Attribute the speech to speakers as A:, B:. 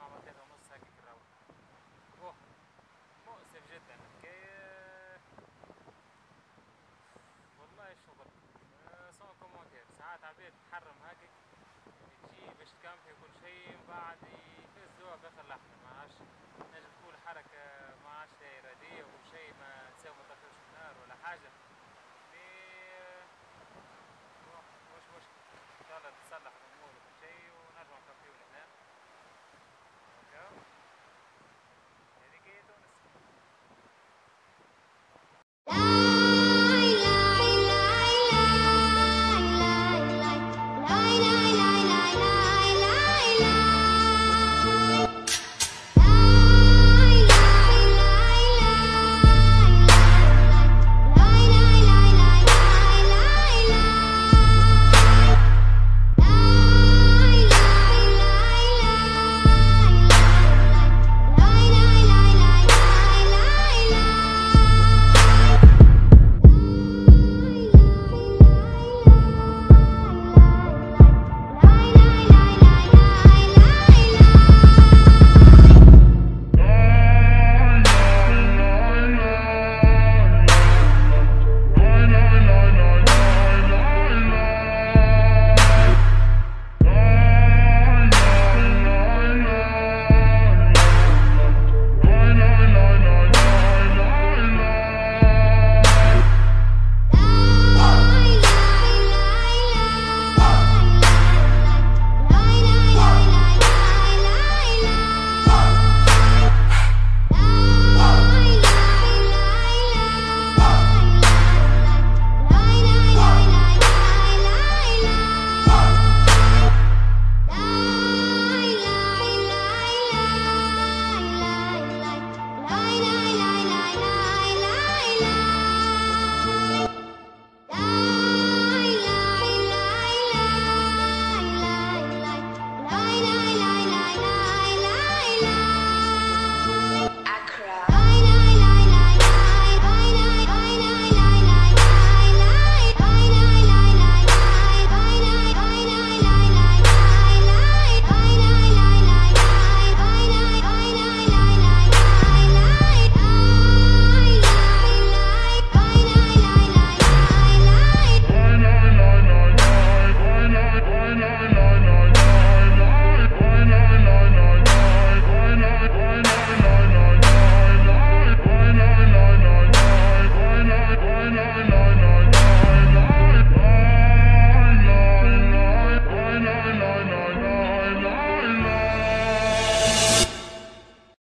A: مع مرتين نص هيك كراوة اوه مؤسف جدا. كيف والله الشغل آه، سون كومونتير ساعات عبيد تحرم هيك. تجي باش تكمفي كل شيء. من بعد يهزوها بآخر لحظة. ما عادش نجم تقول